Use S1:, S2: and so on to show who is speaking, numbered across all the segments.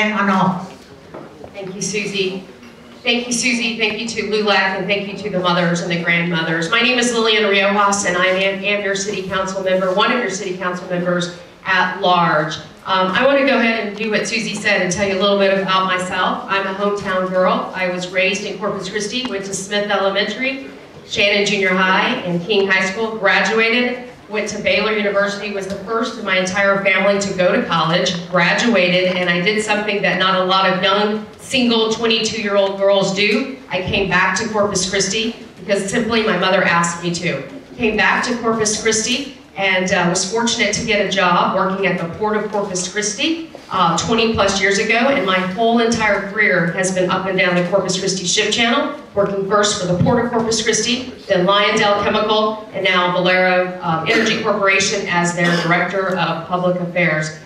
S1: all.
S2: Thank you, Susie. Thank you, Susie. Thank you to LULAC, and thank you to the mothers and the grandmothers. My name is Lillian Riojas, and I am, am your city council member, one of your city council members at large. Um, I want to go ahead and do what Susie said and tell you a little bit about myself. I'm a hometown girl. I was raised in Corpus Christi, went to Smith Elementary, Shannon Junior High, and King High School, graduated went to Baylor University, was the first in my entire family to go to college, graduated, and I did something that not a lot of young, single 22-year-old girls do. I came back to Corpus Christi because simply my mother asked me to. Came back to Corpus Christi and uh, was fortunate to get a job working at the Port of Corpus Christi uh, 20 plus years ago, and my whole entire career has been up and down the Corpus Christi ship channel, working first for the Port of Corpus Christi, then Lyondell Chemical, and now Valero uh, Energy Corporation as their Director of Public Affairs.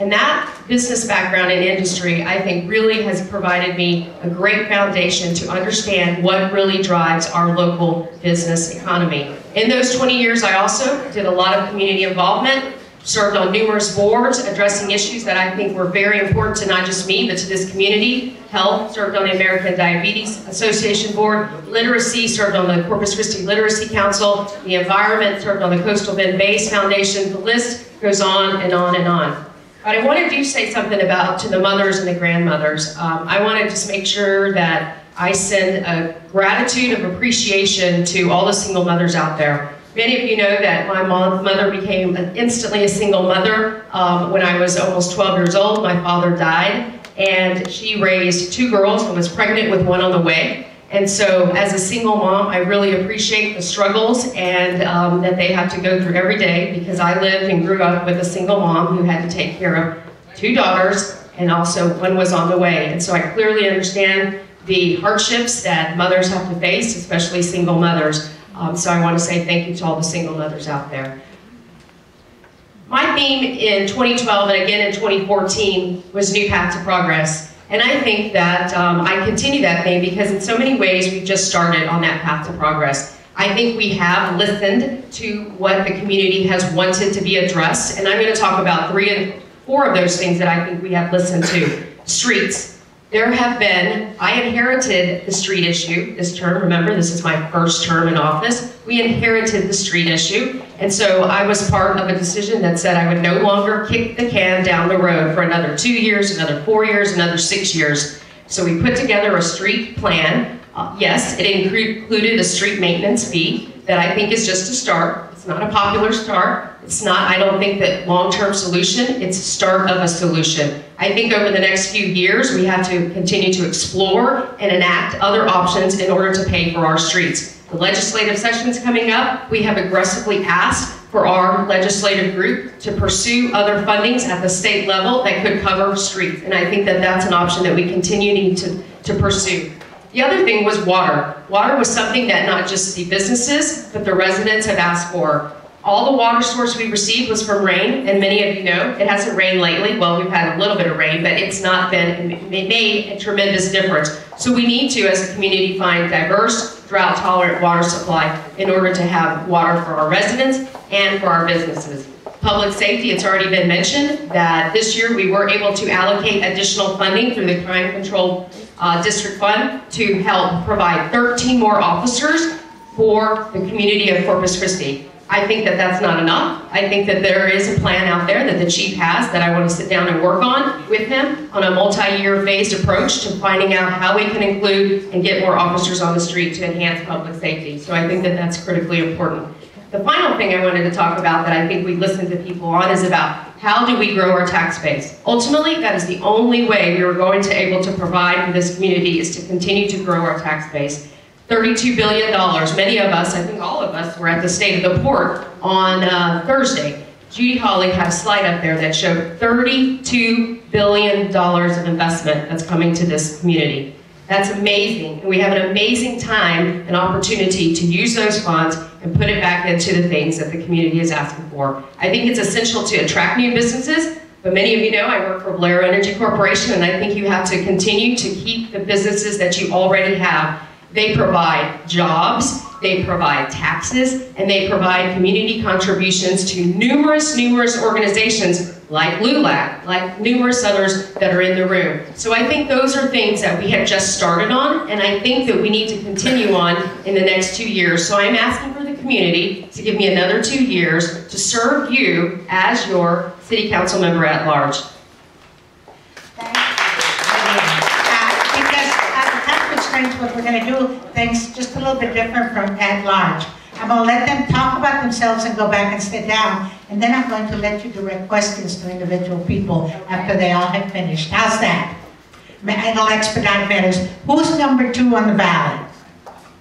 S2: And that business background in industry, I think, really has provided me a great foundation to understand what really drives our local business economy. In those 20 years, I also did a lot of community involvement, served on numerous boards addressing issues that I think were very important to not just me, but to this community. Health, served on the American Diabetes Association Board. Literacy, served on the Corpus Christi Literacy Council. The environment, served on the Coastal Bend Bays Foundation. The list goes on and on and on. But I wanted to say something about to the mothers and the grandmothers. Um, I want to just make sure that I send a gratitude of appreciation to all the single mothers out there. Many of you know that my mom, mother became instantly a single mother um, when I was almost 12 years old. My father died, and she raised two girls and was pregnant with one on the way. And so, as a single mom, I really appreciate the struggles and um, that they have to go through every day because I lived and grew up with a single mom who had to take care of two daughters, and also one was on the way. And so, I clearly understand the hardships that mothers have to face, especially single mothers. Um, so I want to say thank you to all the single mothers out there. My theme in 2012 and again in 2014 was New Path to Progress. And I think that um, I continue that theme because in so many ways we've just started on that path to progress. I think we have listened to what the community has wanted to be addressed, and I'm going to talk about three and four of those things that I think we have listened to. Streets, there have been, I inherited the street issue this term. Remember, this is my first term in office. We inherited the street issue. And so I was part of a decision that said I would no longer kick the can down the road for another two years, another four years, another six years. So we put together a street plan. Uh, yes, it included a street maintenance fee that I think is just a start. It's not a popular start. It's not, I don't think that long-term solution, it's a start of a solution. I think over the next few years, we have to continue to explore and enact other options in order to pay for our streets. The legislative session's coming up. We have aggressively asked for our legislative group to pursue other fundings at the state level that could cover streets. And I think that that's an option that we continue need to, to pursue. The other thing was water. Water was something that not just the businesses, but the residents have asked for. All the water source we received was from rain, and many of you know it hasn't rained lately. Well, we've had a little bit of rain, but it's not been, it made a tremendous difference. So we need to, as a community, find diverse, drought-tolerant water supply in order to have water for our residents and for our businesses. Public safety, it's already been mentioned that this year we were able to allocate additional funding through the Crime Control uh, District Fund to help provide 13 more officers for the community of Corpus Christi. I think that that's not enough. I think that there is a plan out there that the chief has that I want to sit down and work on with him on a multi-year phased approach to finding out how we can include and get more officers on the street to enhance public safety. So I think that that's critically important. The final thing I wanted to talk about that I think we listen to people on is about how do we grow our tax base. Ultimately, that is the only way we are going to able to provide for this community is to continue to grow our tax base. $32 billion. Many of us, I think all of us, were at the State of the Port on uh, Thursday. Judy Hawley had a slide up there that showed $32 billion of investment that's coming to this community. That's amazing. And we have an amazing time and opportunity to use those funds and put it back into the things that the community is asking for. I think it's essential to attract new businesses, but many of you know I work for Valero Energy Corporation, and I think you have to continue to keep the businesses that you already have they provide jobs, they provide taxes, and they provide community contributions to numerous, numerous organizations like LULAC, like numerous others that are in the room. So I think those are things that we have just started on, and I think that we need to continue on in the next two years. So I'm asking for community to give me another two years to serve you as your city council member at large.
S1: Thank you. Uh, Because uh, that explains what we're going to do, things just a little bit different from at large. I'm going to let them talk about themselves and go back and sit down, and then I'm going to let you direct questions to individual people after they all have finished. How's that? It'll expedite matters. Who's number two on the ballot?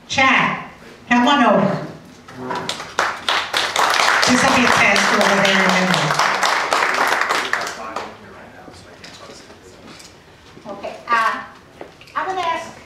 S1: Chad, come on over. This will be a test over there in a. Okay, uh, I'm gonna ask,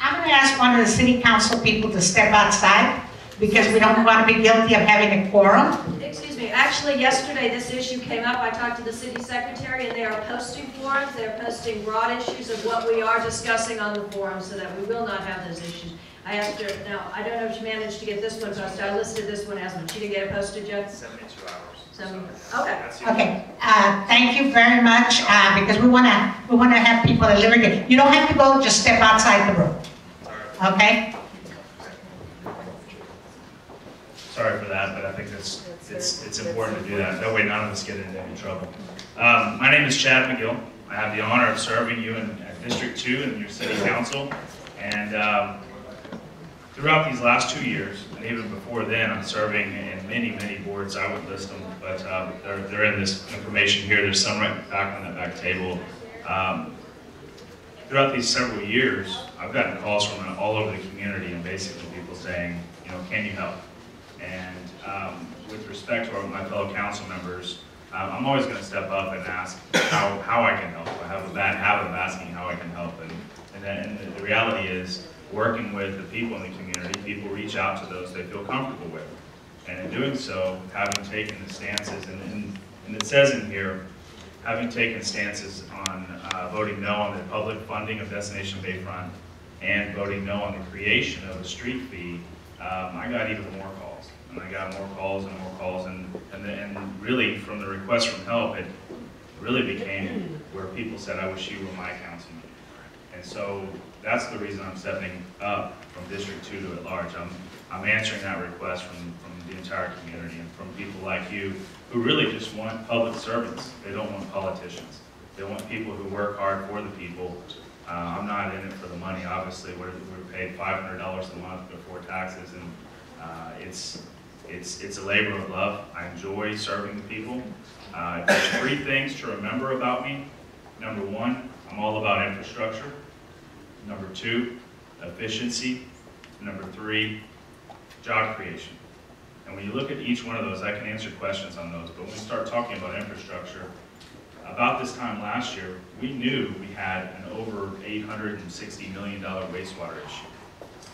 S1: I'm gonna ask one of the city council people to step outside because we don't want to be guilty of having a quorum.
S3: Excuse me, actually, yesterday, this issue came up, I talked to the city secretary, and they are posting forums, they're posting broad issues of what we are discussing on the forum, so that we will not have those issues. I asked her, now, I don't know if she managed to get this one posted, I listed this one as one, she didn't get it posted yet?
S4: Seventy-two hours.
S3: Seventy-
S4: So,
S3: okay.
S4: that's the-
S1: Okay, uh, thank you very much, uh, because we wanna, we wanna have people at liberty. You don't have to go, just step outside the room,
S4: Sorry.
S1: okay?
S4: Sorry for that, but I think it's, it's, it's important to do that. That way none of us get into any trouble. Um, my name is Chad Magill. I have the honor of serving you in District Two in your city council. And, um, throughout these last two years, and even before then, I'm serving in many, many boards. I would list them, but, um, they're, they're in this information here. There's some right back on that back table. Um, throughout these several years, I've gotten calls from all over the community and basically people saying, you know, can you help? And um, with respect to my fellow council members, um, I'm always going to step up and ask how, how I can help. I have a bad habit of asking how I can help. And, and, and the- the reality is, working with the people in the community, people reach out to those they feel comfortable with. And in doing so, having taken the stances, and, and, and it says in here, having taken stances on uh, voting no on the public funding of Destination Bayfront and voting no on the creation of a street fee, um, I got even more calls. And I got more calls and more calls, and, and, then- and really, from the request from help, it really became where people said, I wish you were my councilman. And so, that's the reason I'm stepping up from District Two to at large. I'm, I'm answering that request from, from the entire community and from people like you who really just want public servants. They don't want politicians. They want people who work hard for the people. Uh, I'm not in it for the money, obviously. We're, we're paid five hundred dollars a month before taxes, and, uh, it's, it's, it's a labor of love. I enjoy serving the people. Uh, there's three things to remember about me. Number one, I'm all about infrastructure. Number two, efficiency. Number three, job creation. And when you look at each one of those, I can answer questions on those, but when we start talking about infrastructure, about this time last year, we knew we had an over $860 million wastewater issue.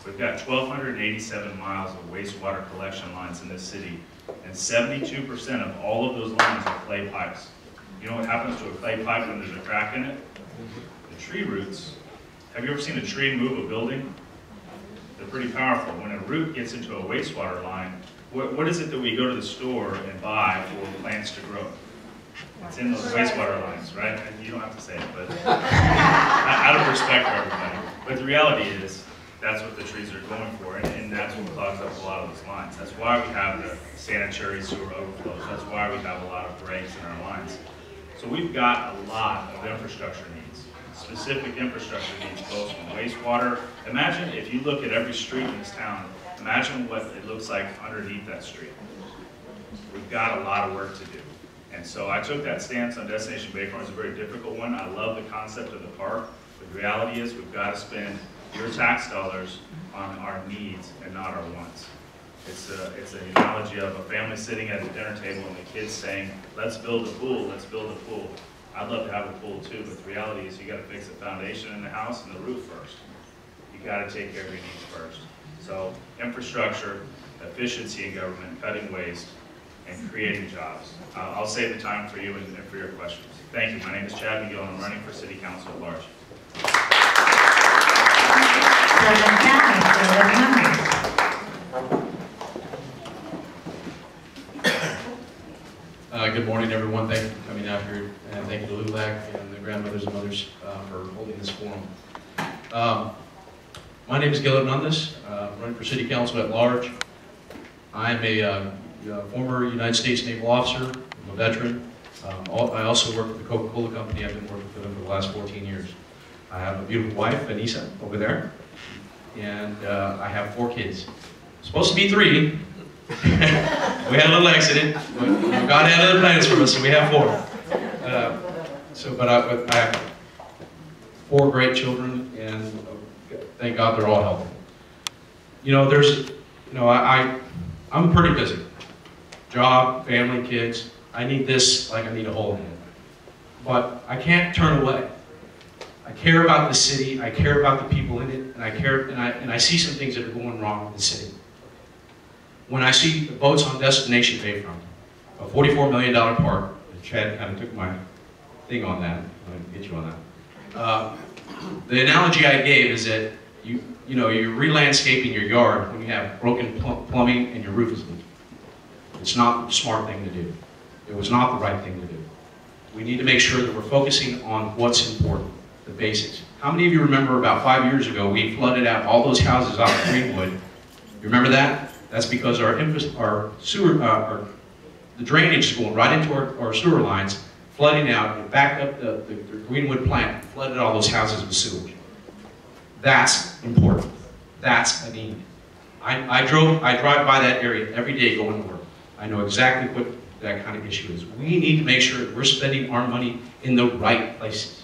S4: We've got 1,287 miles of wastewater collection lines in this city, and 72% of all of those lines are clay pipes. You know what happens to a clay pipe when there's a crack in it? The tree roots, have you ever seen a tree move a building? They're pretty powerful. When a root gets into a wastewater line, what, what is it that we go to the store and buy for plants to grow? It's in those wastewater lines, right? You don't have to say it, but out of respect for everybody. But the reality is, that's what the trees are going for, and, and that's what clogs up a lot of those lines. That's why we have the sanitary sewer overflows. That's why we have a lot of breaks in our lines. So we've got a lot of infrastructure needs, specific infrastructure needs, both from wastewater. Imagine if you look at every street in this town, imagine what it looks like underneath that street. We've got a lot of work to do. And so I took that stance on Destination Bayfront. It's a very difficult one. I love the concept of the park. But the reality is, we've got to spend your tax dollars on our needs and not our wants. It's a, it's an analogy of a family sitting at a dinner table and the kids saying, let's build a pool, let's build a pool. I'd love to have a pool too, but the reality is you gotta fix the foundation in the house and the roof first. You gotta take care of your needs first. So infrastructure, efficiency in government, cutting waste, and creating jobs. Uh, I'll save the time for you and and for your questions. Thank you. My name is Chad Magill and I'm running for city council at large.
S1: President County, President Cummings.
S5: Uh, good morning, everyone. Thank you for coming out here, and thank you to LULAC and the grandmothers and mothers uh, for holding this forum. Um, My name is Gilbert Hernandez, uh, running for city council at large. I'm a uh, former United States Naval officer, I'm a veteran. Um, al- I also work for the Coca-Cola Company. I've been working for them for the last 14 years. I have a beautiful wife, Anissa, over there, and uh, I have four kids. Supposed to be three, we had a little accident. but God had other plans for us, so we have four. Uh, so, but I, but I have four great children, and uh, thank God they're all healthy. You know, there's, you know, I, I I'm pretty busy. Job, family, kids. I need this like I need a hole in it. But I can't turn away. I care about the city. I care about the people in it, and I care, and I and I see some things that are going wrong with the city when I see the boats on Destination Bayfront, a $44 million park, Chad kind of took my thing on that, gonna get you on that. Uh, The analogy I gave is that you, you know, you're re-landscaping your yard when you have broken pl- plumbing and your roof is leaking. It's not the smart thing to do. It was not the right thing to do. We need to make sure that we're focusing on what's important, the basics. How many of you remember about five years ago, we flooded out all those houses out of Greenwood? You remember that? That's because our, our sewer, uh, our, the drainage is going right into our, our sewer lines, flooding out, and backed up the, the, the Greenwood plant, flooded all those houses with sewage. That's important. That's a need. I, I drove, I drive by that area every day going to work. I know exactly what that kind of issue is. We need to make sure that we're spending our money in the right places,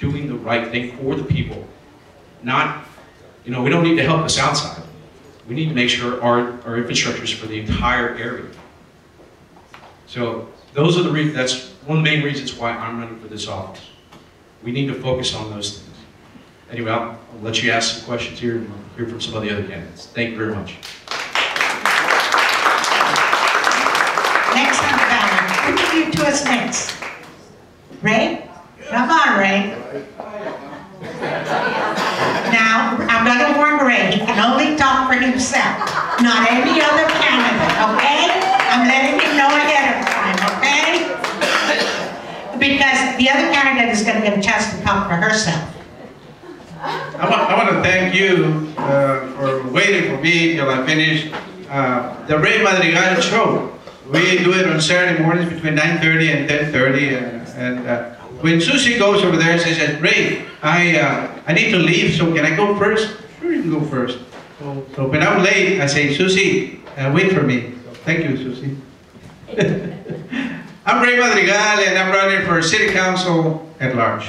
S5: doing the right thing for the people. Not, you know, we don't need to help the south side. We need to make sure our, our infrastructure is for the entire area. So those are the reasons, that's one of the main reasons why I'm running for this office. We need to focus on those things. Anyway, I'll, I'll let you ask some questions here and hear from some of the other candidates. Thank you very much.
S1: Next on the ballot, who did you to us next? Ray? Come on, Ray. I'm gonna warn Ray, he can only talk for himself, not any other candidate, okay? I'm letting him know ahead of time, okay? Because the other candidate is gonna get a chance to talk for herself.
S6: I want, I want to thank you uh, for waiting for me till I finish uh, the Ray Madrigal show. We do it on Saturday mornings between 9.30 and 10.30 and, and uh, when Susie goes over there, she says, Ray, I, uh, I need to leave, so can I go first? Sure, you can go first. So, so when I'm late, I say, Susie, uh, wait for me. Thank you, Susie. I'm Ray Madrigal and I'm running for city council at large.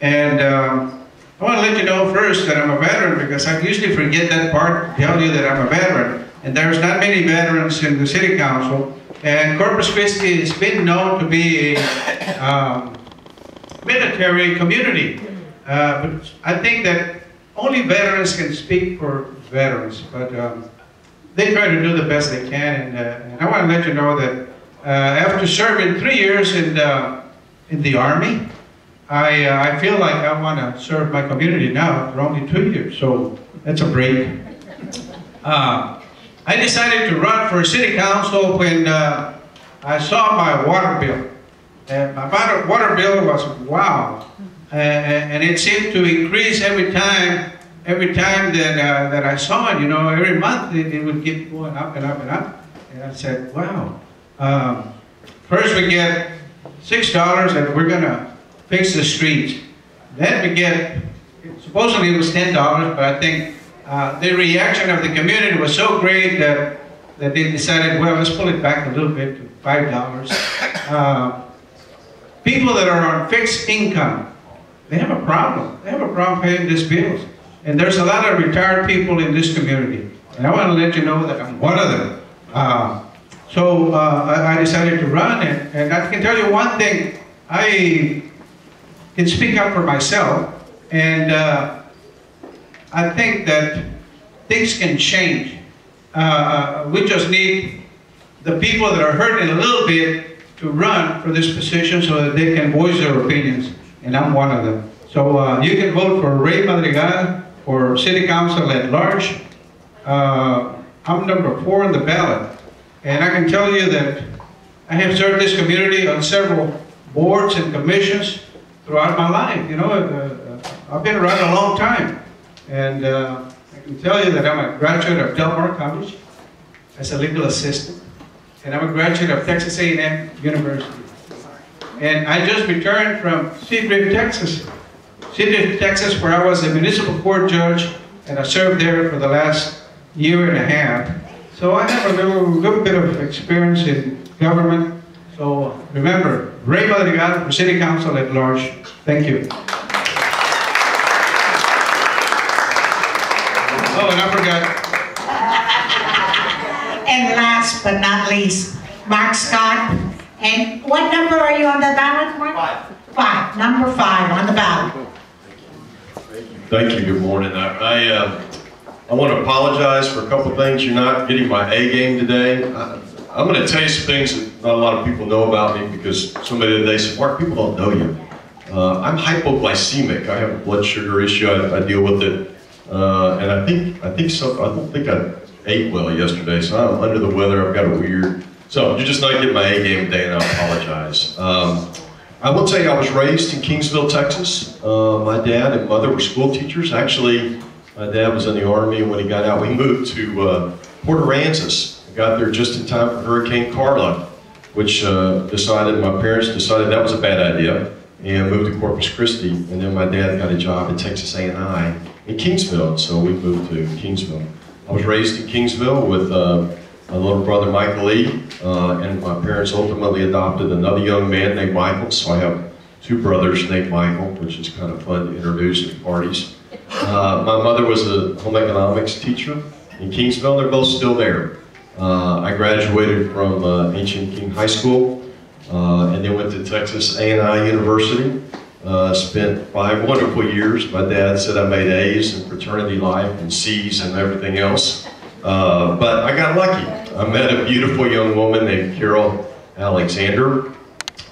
S6: And um, I want to let you know first that I'm a veteran because I usually forget that part, tell you that I'm a veteran. And there's not many veterans in the city council. And Corpus Christi has been known to be a um, military community. Uh, but I think that only veterans can speak for veterans. But um, they try to do the best they can. And, uh, and I want to let you know that uh, after serving three years in the, in the Army, I, uh, I feel like I want to serve my community now for only two years, so that's a break. Uh, I decided to run for city council when uh, I saw my water bill. And my water bill was wow, uh, and it seemed to increase every time, every time that uh, that I saw it. You know, every month it, it would keep going up and up and up. And I said, wow. Um, first we get six dollars, and we're gonna fix the streets. Then we get, supposedly it was ten dollars, but I think uh, the reaction of the community was so great that, that they decided, well, let's pull it back a little bit to five dollars. Uh, people that are on fixed income, they have a problem. They have a problem paying these bills. And there's a lot of retired people in this community. And I want to let you know that I'm one of them. Uh, so uh, I, decided to run, and, and I can tell you one thing. I can speak up for myself, and uh, I think that things can change. Uh, we just need the people that are hurting a little bit to run for this position so that they can voice their opinions, and I'm one of them. So uh, you can vote for Ray Madrigal for City Council at large. Uh, I'm number four on the ballot, and I can tell you that I have served this community on several boards and commissions throughout my life, you know, uh, uh, I've been around a long time. And uh, I can tell you that I'm a graduate of Del Mar College as a legal assistant. And I'm a graduate of Texas A&M University. And I just returned from Seadrift, Texas. Seadrift, Texas, where I was a municipal court judge, and I served there for the last year and a half. So I have a little, little bit of experience in government. So remember, Ray Madrigal for City Council at large. Thank you. Oh, and I forgot,
S1: And last but not least, Mark Scott. And what number are you on the ballot, Mark? Five. Five, number five on the ballot.
S7: Thank you, Thank you, good morning. I, I, uh, I want to apologize for a couple of things. You're not getting my A game today. I, I'm going to tell you some things that not a lot of people know about me because somebody today said, Mark, people don't know you. Uh, I'm hypoglycemic. I have a blood sugar issue. I, I deal with it. Uh, and I think, I think so, I don't think I ate well yesterday, so I'm under the weather. I've got a weird, so you're just not getting my A game today and I apologize. Um, I will tell you, I was raised in Kingsville, Texas. Uh, my dad and mother were school teachers. Actually, my dad was in the Army, and when he got out, we moved to uh, Port Aransas. Got there just in time for Hurricane Carla, which uh, decided, my parents decided that was a bad idea, and moved to Corpus Christi. And then my dad got a job at Texas A&I in Kingsville, so we moved to Kingsville. I was raised in Kingsville with uh, my little brother Michael Lee, uh, and my parents ultimately adopted another young man named Michael, so I have two brothers named Michael, which is kind of fun to introduce at parties. Uh, my mother was a home economics teacher in Kingsville, they're both still there. Uh, I graduated from uh, H.M. King High School, uh, and then went to Texas A&I University. Uh, spent five wonderful years. My dad said I made A's in fraternity life and C's and everything else. Uh, but I got lucky. I met a beautiful young woman named Carol Alexander,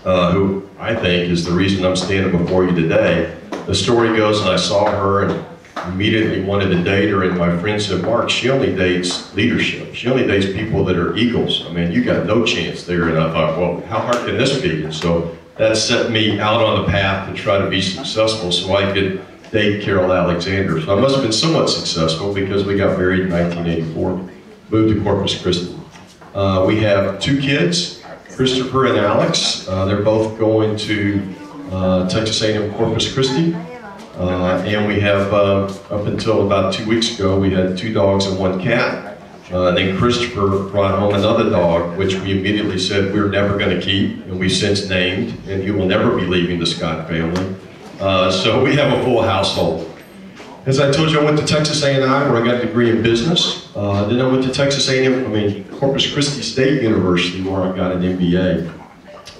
S7: uh, who I think is the reason I'm standing before you today. The story goes, and I saw her and immediately wanted to date her, and my friend said, Mark, she only dates leadership. She only dates people that are eagles. I mean, you got no chance there. And I thought, well, how hard can this be? And so that set me out on the path to try to be successful so I could date Carol Alexander. So I must have been somewhat successful because we got married in 1984, moved to Corpus Christi. Uh, we have two kids, Christopher and Alex. Uh, they're both going to uh, Texas A&M Corpus Christi. Uh, and we have, uh, up until about two weeks ago, we had two dogs and one cat. And then Christopher brought home another dog, which we immediately said we're never going to keep, and we've since named, and he will never be leaving the Scott family. So we have a full household. As I told you, I went to Texas A&M where I got a degree in business. Uh, then I went to Texas A&M, I mean Corpus Christi State University where I got an MBA.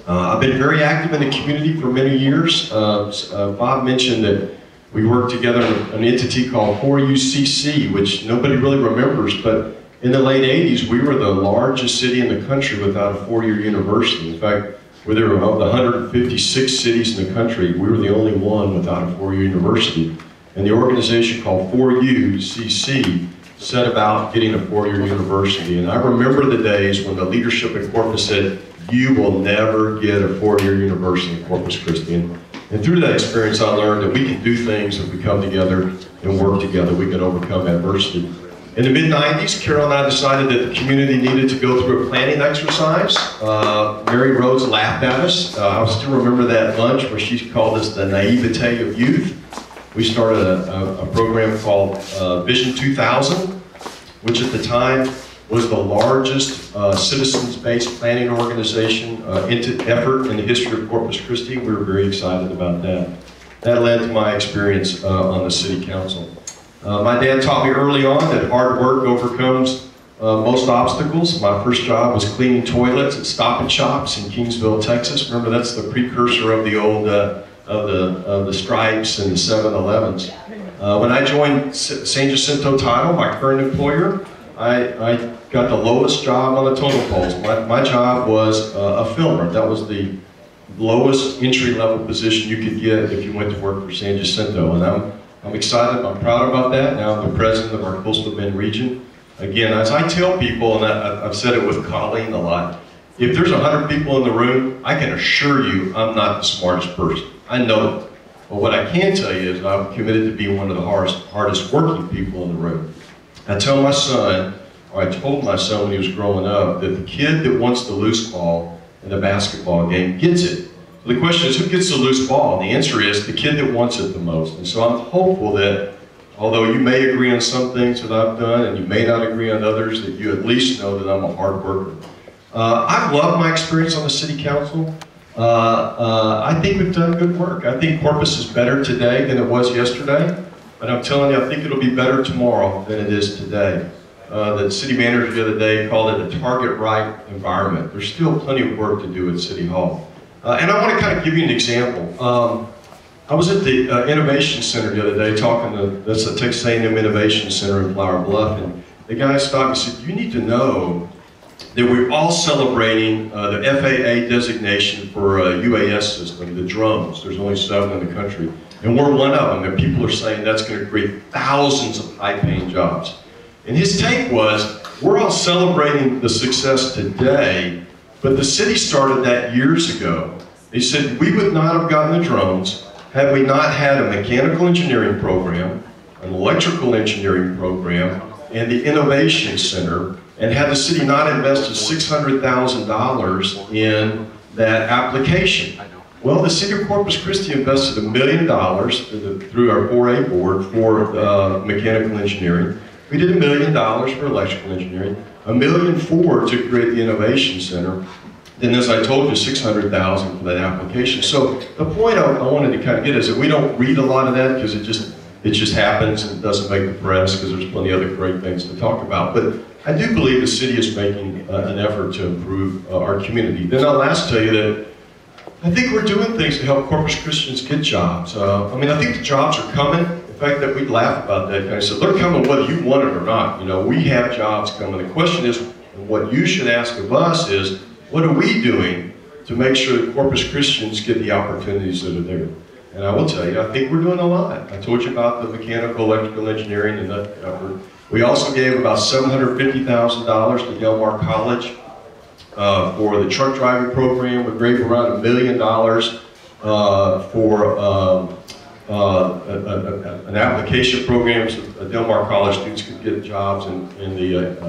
S7: Uh, I've been very active in the community for many years. Uh, uh, Bob mentioned that we worked together in an entity called 4UCC, which nobody really remembers, but in the late 80s, we were the largest city in the country without a four-year university. In fact, we were of the 156 cities in the country, we were the only one without a four-year university. And the organization called 4UCC set about getting a four-year university. And I remember the days when the leadership at Corpus said, you will never get a four-year university in Corpus Christi. And, and through that experience, I learned that we can do things if we come together and work together. We can overcome adversity. In the mid-90s, Carol and I decided that the community needed to go through a planning exercise. Uh, Mary Rhodes laughed at us. Uh, I still remember that lunch where she called us the naivete of youth. We started a, a, a program called uh, Vision 2000, which at the time was the largest uh, citizens-based planning organization uh, into effort in the history of Corpus Christi. We were very excited about that. That led to my experience uh, on the city council. Uh, my dad taught me early on that hard work overcomes uh, most obstacles. My first job was cleaning toilets at Stop and Shops in Kingsville, Texas. Remember, that's the precursor of the old of the of the Stripes and the 7-Elevens. Uh, when I joined San Jacinto Title, my current employer, I, I got the lowest job on the totem poles. My, my job was uh, a filmer. That was the lowest entry level position you could get if you went to work for San Jacinto, and I'm I'm excited, I'm proud about that. Now I'm the president of our Coastal Bend region. Again, as I tell people, and I, have said it with Colleen a lot, If there's 100 people in the room, I can assure you I'm not the smartest person. I know it. But what I can tell you is I'm committed to be one of the hardest, hardest working people in the room. I tell my son, or I told my son when he was growing up, that the kid that wants the loose ball in the basketball game gets it. So the question is, who gets the loose ball? And the answer is the kid that wants it the most. And so I'm hopeful that although you may agree on some things that I've done and you may not agree on others, that you at least know that I'm a hard worker. Uh, I've loved my experience on the city council. Uh, uh, I think we've done good work. I think Corpus is better today than it was yesterday. But I'm telling you, I think it'll be better tomorrow than it is today. Uh, the city manager the other day called it a target right environment. There's still plenty of work to do at City Hall. Uh, and I want to kind of give you an example. Um, I was at the uh, Innovation Center the other day talking to, that's the Texas A&M Innovation Center in Flower Bluff, and the guy stopped and said, you need to know that we're all celebrating uh, the FAA designation for a UAS system, the drones. There's only seven in the country. And we're one of them, and people are saying that's going to create thousands of high-paying jobs. And his take was, we're all celebrating the success today, but the city started that years ago. They said we would not have gotten the drones had we not had a mechanical engineering program, an electrical engineering program, and the innovation center, and had the city not invested $600,000 in that application. Well, the city of Corpus Christi invested a million dollars through our 4A board for uh, mechanical engineering. We did a million dollars for electrical engineering, a million four to create the innovation center, and as I told you, 600,000 for that application. So the point I, I wanted to kind of get is that we don't read a lot of that because it just it just happens and it doesn't make the press because there's plenty of other great things to talk about. But I do believe the city is making uh, an effort to improve uh, our community. Then I'll last tell you that I think we're doing things to help Corpus Christians get jobs. Uh, I mean, I think the jobs are coming. In fact, that we laugh about that. Of said, they're coming whether you want it or not. You know, we have jobs coming. The question is, what you should ask of us is, what are we doing to make sure that Corpus Christians get the opportunities that are there? And I will tell you, I think we're doing a lot. I told you about the mechanical, electrical engineering and that effort. We also gave about $750,000 to Del Mar College uh, for the truck driving program. We gave around a million dollars uh, for um, uh, a, a, an application program so Del Mar College students could get jobs in, in the uh,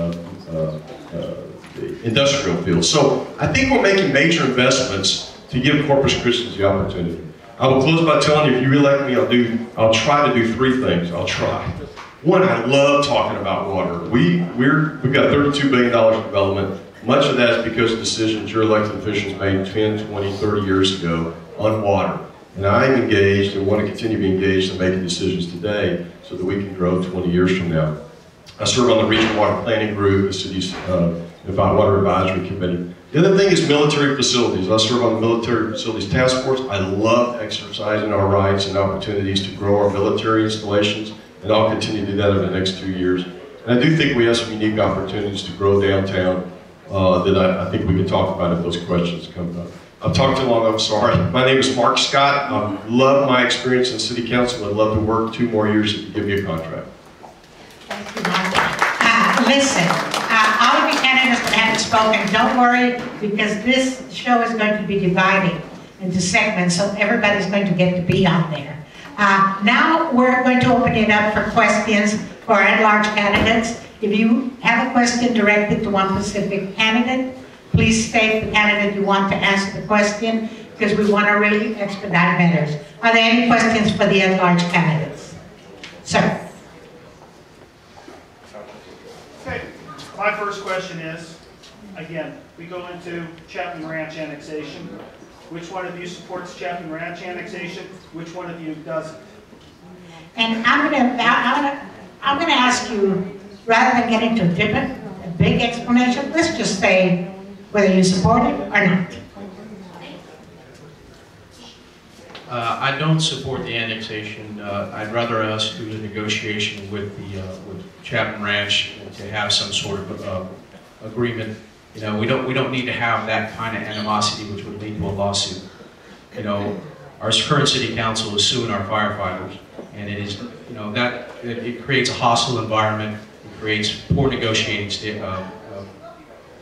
S7: uh, uh, the industrial field. So I think we're making major investments to give Corpus Christians the opportunity. I will close by telling you, if you elect me, I'll do, I'll try to do three things. I'll try. One, I love talking about water. We, we're, we've got $32 billion in development. Much of that is because of decisions your elected officials made 10, 20, 30 years ago on water. And I'm engaged and want to continue to be engaged in making decisions today so that we can grow 20 years from now. I serve on the Regional Water Planning Group, the city's uh, Water Advisory Committee. The other thing is military facilities. I serve on the Military Facilities Task Force. I love exercising our rights and opportunities to grow our military installations, and I'll continue to do that over the next two years. And I do think we have some unique opportunities to grow downtown uh, that I, I, think we can talk about if those questions come up. I've talked too long, I'm sorry. My name is Mark Scott. I love my experience in City Council. I'd love to work two more years if you give me a contract.
S1: Thank you, Mark. Uh, listen, uh, all of you candidates that haven't spoken, don't worry, because this show is going to be divided into segments, so everybody's going to get to be on there. Uh, now we're going to open it up for questions for at-large candidates. If you have a question directed to one specific candidate, please state the candidate you want to ask the question, because we want to really expedite matters. Are there any questions for the at-large candidates? Sir.
S8: Okay, my first question is, again, we go into Chapman Ranch annexation. Which one of you supports Chapman Ranch annexation? Which one of you doesn't?
S1: And I'm gonna, I'm gonna, I'm gonna ask you, rather than getting into a different, a big explanation, let's just say whether you support it or not.
S5: Uh, I don't support the annexation. Uh, I'd rather us do the negotiation with the uh, with Chapman Ranch to have some sort of uh, agreement. You know, we don't we don't need to have that kind of animosity, which would lead to a lawsuit. You know, our current city council is suing our firefighters, and it is you know that it, it creates a hostile environment. It creates poor negotiating uh, uh,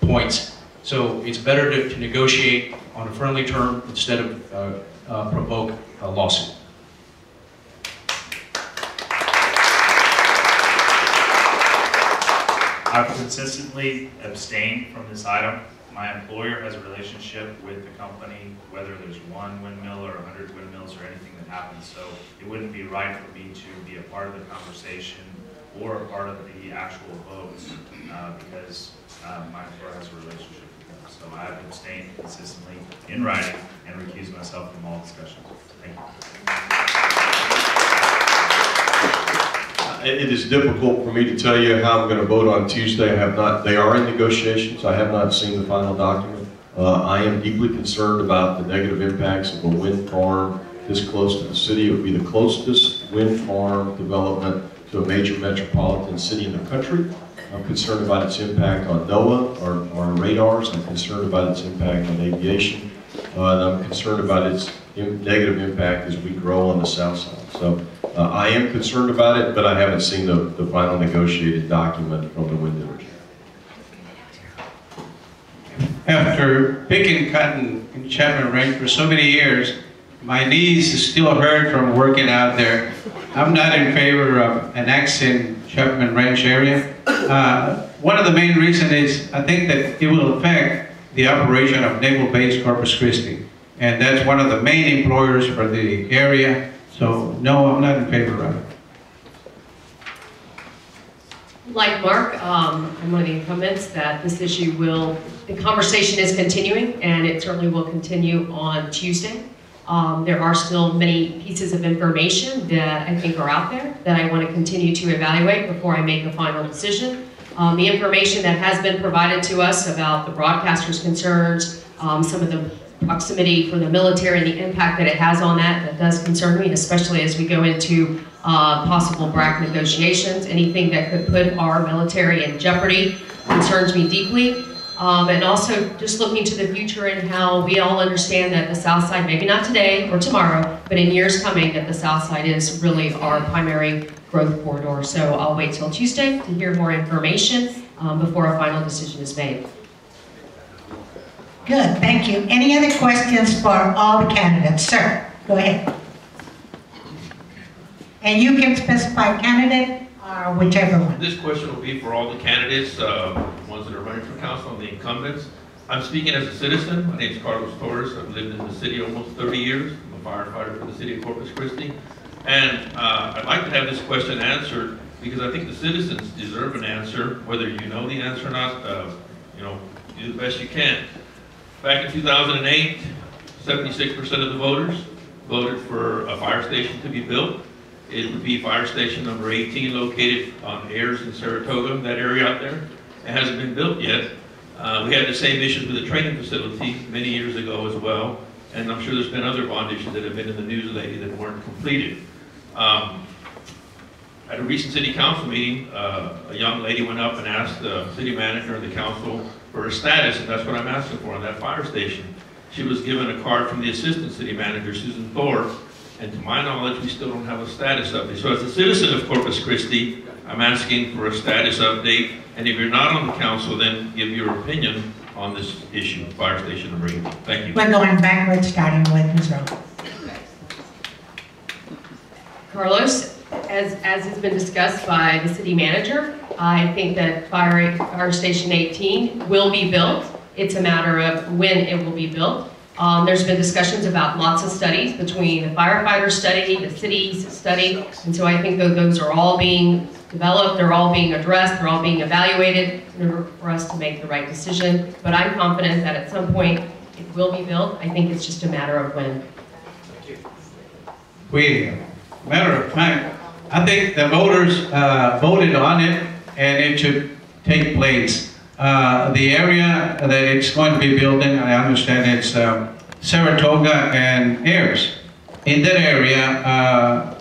S5: points So it's better to, to negotiate on a friendly term instead of uh, uh, provoke a lawsuit.
S4: I've consistently abstained from this item. My employer has a relationship with the company, whether there's one windmill or hundred windmills or anything that happens. So it wouldn't be right for me to be a part of the conversation or a part of the actual votes, uh, because, uh, my employer has a relationship with them. So I have abstained consistently in writing and recused myself from all discussions. Thank you.
S7: It is difficult for me to tell you how I'm going to vote on Tuesday. I have not, they are in negotiations. I have not seen the final document. Uh, I am deeply concerned about the negative impacts of a wind farm this close to the city. It would be the closest wind farm development to a major metropolitan city in the country. I'm concerned about its impact on NOAA, our, our radars. I'm concerned about its impact on aviation. Uh, and I'm concerned about its negative impact as we grow on the south side. So uh, I am concerned about it, but I haven't seen the, the final negotiated document from the wind industry.
S6: After picking cotton in Chapman Ranch for so many years, my knees still hurt from working out there. I'm not in favor of an axe in Chapman Ranch area. Uh, one of the main reasons is I think that it will affect the operation of Naval Base Corpus Christi. And that's one of the main employers for the area. So no, I'm not in favor of it.
S2: Like Mark, um, I'm one of the incumbents that this issue will, the conversation is continuing, and it certainly will continue on Tuesday. Um, there are still many pieces of information that I think are out there that I want to continue to evaluate before I make a final decision. Um, the information that has been provided to us about the broadcaster's concerns, um, some of the proximity for the military and the impact that it has on that, that does concern me, especially as we go into uh, possible BRAC negotiations. Anything that could put our military in jeopardy concerns me deeply. Um, and also just looking to the future and how we all understand that the South Side, maybe not today or tomorrow, but in years coming, that the South Side is really our primary growth corridor. So I'll wait till Tuesday to hear more information um, before a final decision is made.
S1: Good, thank you. Any other questions for all the candidates? Sir, go ahead. And you can specify candidate or whichever one.
S9: This question will be for all the candidates, uh, ones that are running for council and the incumbents. I'm speaking as a citizen. My name is Carlos Torres. I've lived in the city almost 30 years. I'm a firefighter for the city of Corpus Christi. And uh, I'd like to have this question answered because I think the citizens deserve an answer, whether you know the answer or not, uh, you know, do the best you can. Back in 2008, 76% of the voters voted for a fire station to be built. It would be fire station number 18 located on Ayers in Saratoga, that area out there. It hasn't been built yet. Uh, we had the same issues with the training facility many years ago as well. And I'm sure there's been other bond issues that have been in the news lately that weren't completed. Um, at a recent city council meeting, uh, a young lady went up and asked the city manager and the council for a status, and that's what I'm asking for on that fire station. She was given a card from the assistant city manager, Susan Thorpe, and to my knowledge, we still don't have a status update. So as a citizen of Corpus Christi, I'm asking for a status update, and if you're not on the council, then give your opinion on this issue, fire station number 18. Thank you.
S1: We're going backwards, starting with Ms. Rowe.
S2: Carlos, as, as has been discussed by the city manager, I think that Fire, Fire Station 18 will be built. It's a matter of when it will be built. Um, there's been discussions about lots of studies between the firefighter study, the city's study, and so I think that those are all being developed, they're all being addressed, they're all being evaluated in order for us to make the right decision. But I'm confident that at some point it will be built. I think it's just a matter of when. Thank you.
S6: We, matter of time, I think the voters uh, voted on it and it should take place. Uh, The area that it's going to be building, I understand it's um, Saratoga and Ayers. In that area, uh,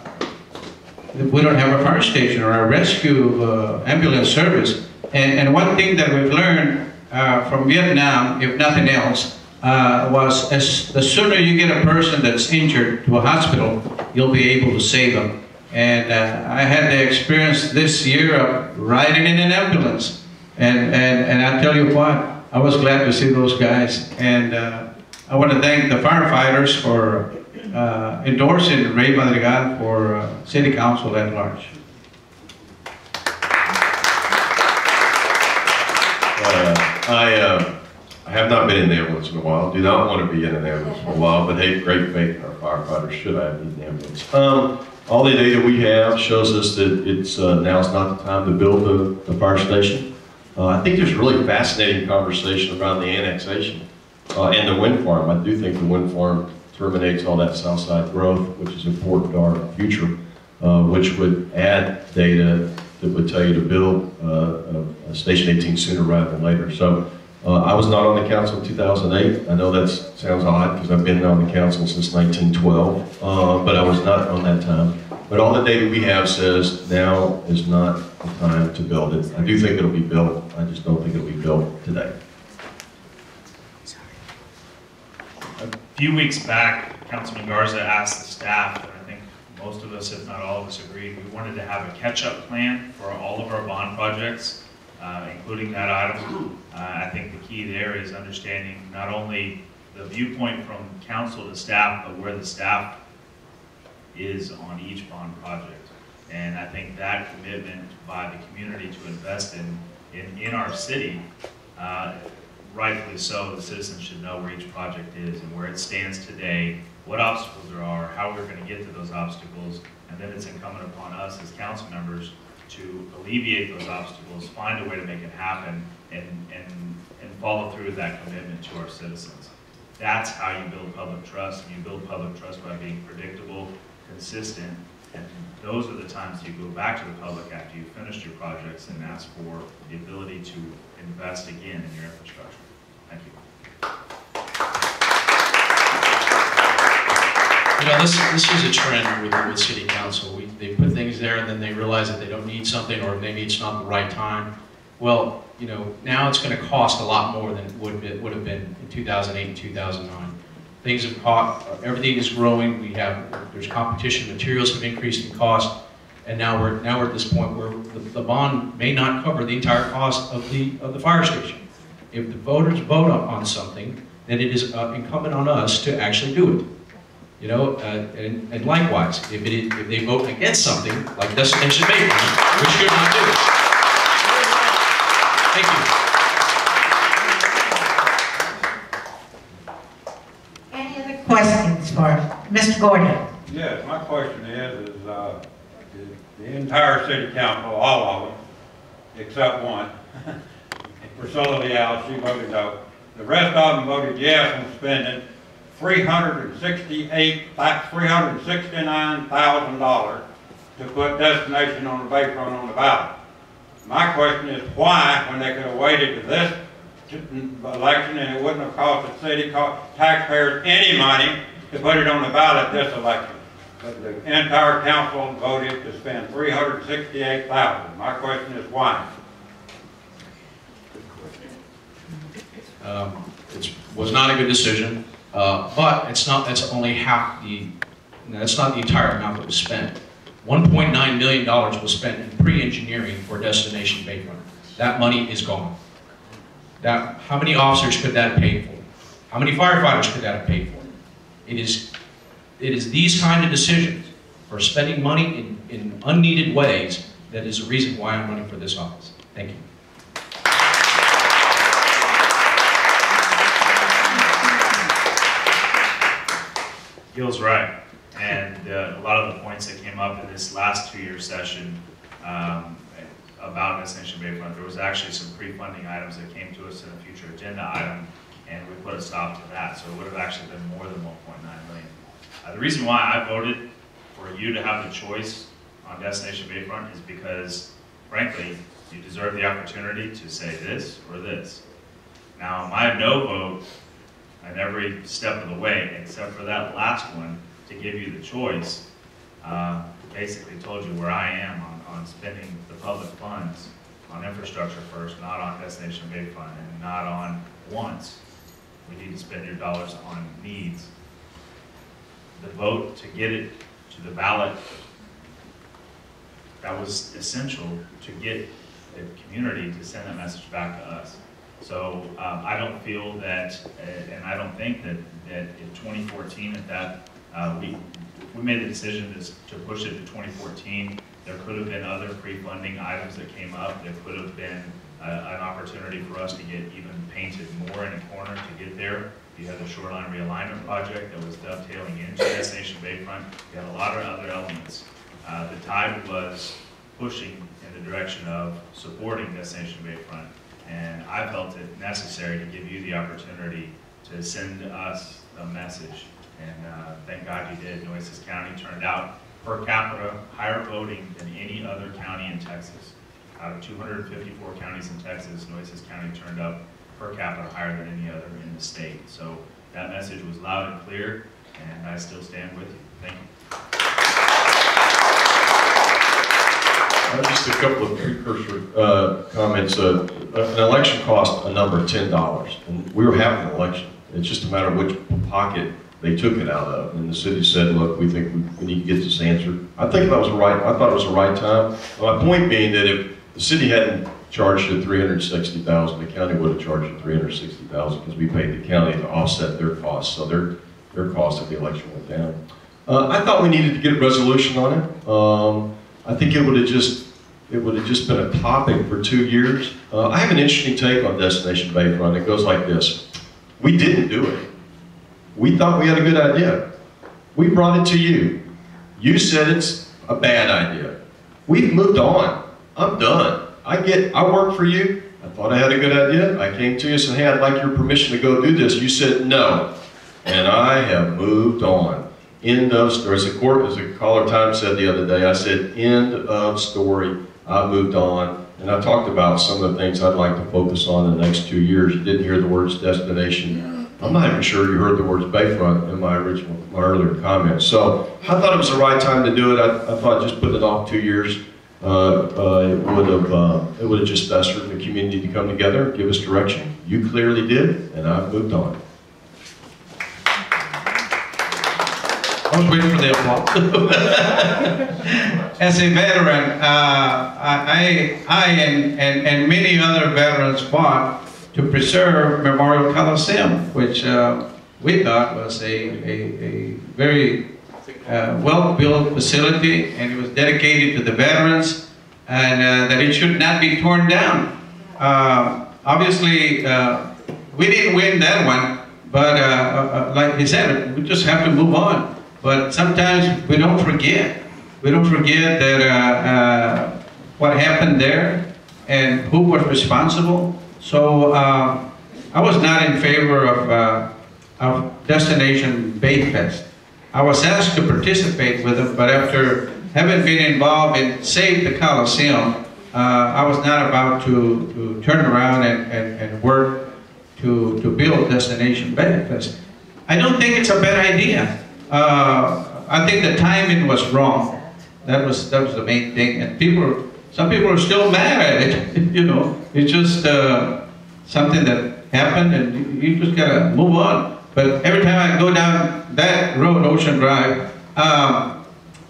S6: we don't have a fire station or a rescue uh, ambulance service. And, and one thing that we've learned uh, from Vietnam, if nothing else, uh, was as the sooner you get a person that's injured to a hospital, you'll be able to save them. And uh, I had the experience this year of riding in an ambulance. And, and, and I tell you what, I was glad to see those guys. And uh, I want to thank the firefighters for uh, endorsing Ray Madrigal for uh, city council at large.
S7: Uh, I, uh, I have not been in the ambulance in a while, do not want to be in an ambulance for a while, but hey, great faith in our firefighters, should I need an ambulance. Um, all the data we have shows us that it's, uh, is not the time to build the, the fire station. Uh, I think there's a really fascinating conversation around the annexation, uh, and the wind farm. I do think the wind farm terminates all that south side growth, which is important to our future, uh, which would add data that would tell you to build uh, Station 18 sooner rather than later. So uh, I was not on the council in 2008. I know that sounds odd because I've been on the council since 1912, uh, but I was not on that time. But all the data we have says now is not the time to build it. I do think it'll be built. I just don't think it'll be built today.
S4: A few weeks back, Councilman Garza asked the staff, and I think most of us, if not all of us, agreed, we wanted to have a catch-up plan for all of our bond projects, uh, including that item. Uh, I think the key there is understanding not only the viewpoint from council to staff, but where the staff is on each bond project. And I think that commitment by the community to invest in, in, in our city, uh, rightfully so, the citizens should know where each project is and where it stands today, what obstacles there are, how we're gonna get to those obstacles, and then it's incumbent upon us as council members to alleviate those obstacles, find a way to make it happen, and, and, and follow through with that commitment to our citizens. That's how you build public trust, you build public trust by being predictable, consistent, and those are the times you go back to the public after you've finished your projects and ask for the ability to invest again in your infrastructure. Thank you.
S5: You know, this, this is a trend with, with city council. There and then they realize that they don't need something or maybe it's not the right time. Well, you know, now it's gonna cost a lot more than it would, it would have been in 2008 and 2009. Things have cost, everything is growing. We have, there's competition, materials have increased in cost. And now we're, now we're at this point where the, the bond may not cover the entire cost of the, of the fire station. If the voters vote on on something, then it is uh, incumbent on us to actually do it. You know, uh, and, and likewise, if it, if they vote against something, like Destination Bayfront, we should not do it. Thank you.
S1: Any other questions for Mr. Gordon?
S10: Yes, my question is, is, uh, the- the entire city council, all of them, except one, Priscilla Leal, she voted no. The rest of them voted yes on spending three hundred and sixty-eight, three hundred and sixty-nine thousand dollars to put destination on the Bayfront on the ballot. My question is why, when they could have waited to this election and it wouldn't have cost the city taxpayers any money to put it on the ballot this election? But the entire council voted to spend 368,000. My question is why?
S5: Um, It was not a good decision, uh, but it's not, that's only half the, that's not the entire amount that was spent. $1.9 million was spent in pre-engineering for Destination Bayfront. That money is gone. That, how many officers could that paid for? How many firefighters could that have paid for? It is, it is these kind of decisions for spending money in, in unneeded ways that is the reason why I'm running for this office. Thank you.
S4: Gil's right, and uh, a lot of the points that came up in this last two-year session um, about Destination Bayfront, there was actually some pre-funding items that came to us in a future agenda item, and we put a stop to that, so it would have actually been more than 1.9 million. Uh, The reason why I voted for you to have the choice on Destination Bayfront is because, frankly, you deserve the opportunity to say this or this. Now, my no vote at every step of the way, except for that last one, to give you the choice, uh, basically told you where I am on, on spending the public funds on infrastructure first, not on Destination Bayfront, and not on wants. We need to spend your dollars on needs. The vote to get it to the ballot, that was essential to get the community to send that message back to us. So um, I don't feel that, uh, and I don't think that, that in 2014, at that, uh, we, we made the decision to, to push it to 2014. There could have been other pre-funding items that came up. There could have been uh, an opportunity for us to get even painted more in a corner to get there. You had the shoreline realignment project that was dovetailing into Destination Bayfront. You had a lot of other elements. Uh, The tide was pushing in the direction of supporting Destination Bayfront. And I felt it necessary to give you the opportunity to send us a message. And uh, thank God you did. Nueces County turned out per capita higher voting than any other county in Texas. Out of 254 counties in Texas, Nueces County turned up per capita higher than any other in the state. So that message was loud and clear, and I still stand with you. Thank you.
S7: Uh, Just a couple of precursor uh, comments. Uh, An election cost a number of ten dollars, and we were having an election. It's just a matter of which pocket they took it out of. And the city said, look, we think we- we need to get this answered. I think that was the right, I thought it was the right time. My point being that if the city hadn't charged it three hundred sixty thousand, the county would have charged it three hundred sixty thousand because we paid the county to offset their costs. So their, their cost of the election went down. Uh, I thought we needed to get a resolution on it. Um, I think it would have just, it would have just been a topic for two years. Uh, I have an interesting take on Destination Bayfront. It goes like this. We didn't do it. We thought we had a good idea. We brought it to you. You said it's a bad idea. We've moved on. I'm done. I get, I work for you. I thought I had a good idea. I came to you and said, hey, I'd like your permission to go do this. You said no. And I have moved on. End of story. As a court, as a caller time said the other day, I said, end of story. I moved on. And I talked about some of the things I'd like to focus on in the next two years. You didn't hear the words destination. I'm not even sure you heard the words Bayfront in my original, my earlier comments. So I thought it was the right time to do it. I, I thought just putting it off two years, uh, uh, it would have, uh, it would have just festered the community to come together, give us direction. You clearly did, and I've moved on.
S5: Was waiting for the applause.
S6: As a veteran, uh, I, I and, and, and many other veterans fought to preserve Memorial Coliseum, which uh, we thought was a, a, a very uh, well-built facility, and it was dedicated to the veterans, and uh, that it should not be torn down. Uh, obviously, uh, we didn't win that one, but uh, like he said, we just have to move on. But sometimes we don't forget. We don't forget that uh, uh, what happened there and who was responsible. So uh, I was not in favor of, uh, of Destination Bayfest. I was asked to participate with it, but after having been involved in Save the Coliseum, uh, I was not about to, to turn around and, and, and work to, to build Destination Bayfest. I don't think it's a bad idea. Uh, I think the timing was wrong. That was, that was the main thing. And people, some people are still mad at it, you know. It's just uh, something that happened and you, you just gotta move on. But every time I go down that road, Ocean Drive, um,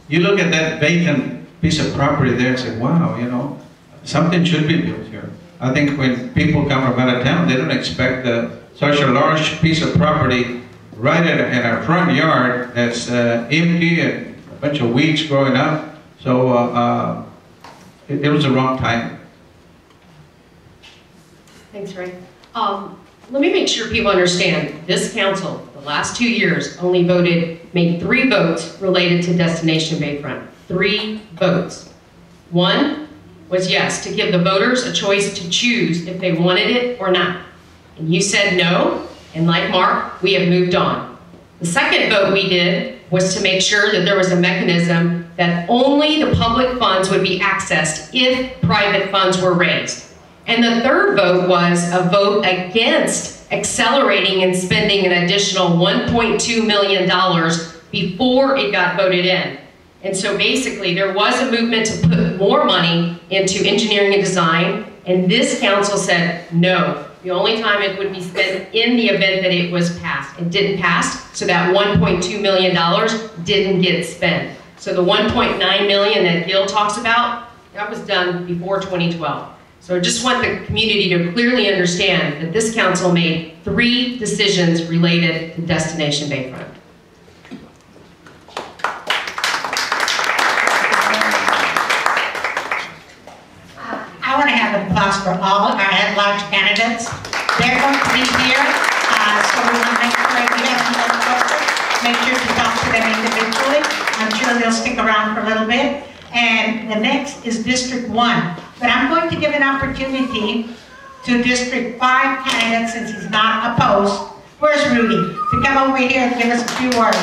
S6: you look at that vacant piece of property there and say, wow, you know, something should be built here. I think when people come from out of town, they don't expect such a large piece of property right at, in our front yard that's uh, empty and a bunch of weeds growing up. So uh, uh, it, it was the wrong time.
S2: Thanks, Ray. Um, let me make sure people understand, this council, the last two years, only voted, made three votes related to Destination Bayfront. Three votes. One was yes, to give the voters a choice to choose if they wanted it or not. And you said no, and like Mark, we have moved on. The second vote we did was to make sure that there was a mechanism that only the public funds would be accessed if private funds were raised. And the third vote was a vote against accelerating and spending an additional $1.2 million before it got voted in. And so basically, there was a movement to put more money into engineering and design, and this council said no. The only time it would be spent in the event that it was passed. It didn't pass, so that $1.2 million didn't get spent. So the 1.9 million that Gil talks about, that was done before 2012. So I just want the community to clearly understand that this council made three decisions related to Destination Bayfront.
S1: I want to for all our at-large candidates. They're going to be here, uh, so we want to make sure we have them. Make sure to talk to them individually. I'm sure they'll stick around for a little bit. And the next is District One. But I'm going to give an opportunity to District Five candidate, since he's not opposed. Where's Rudy? To come over here and give us a few words.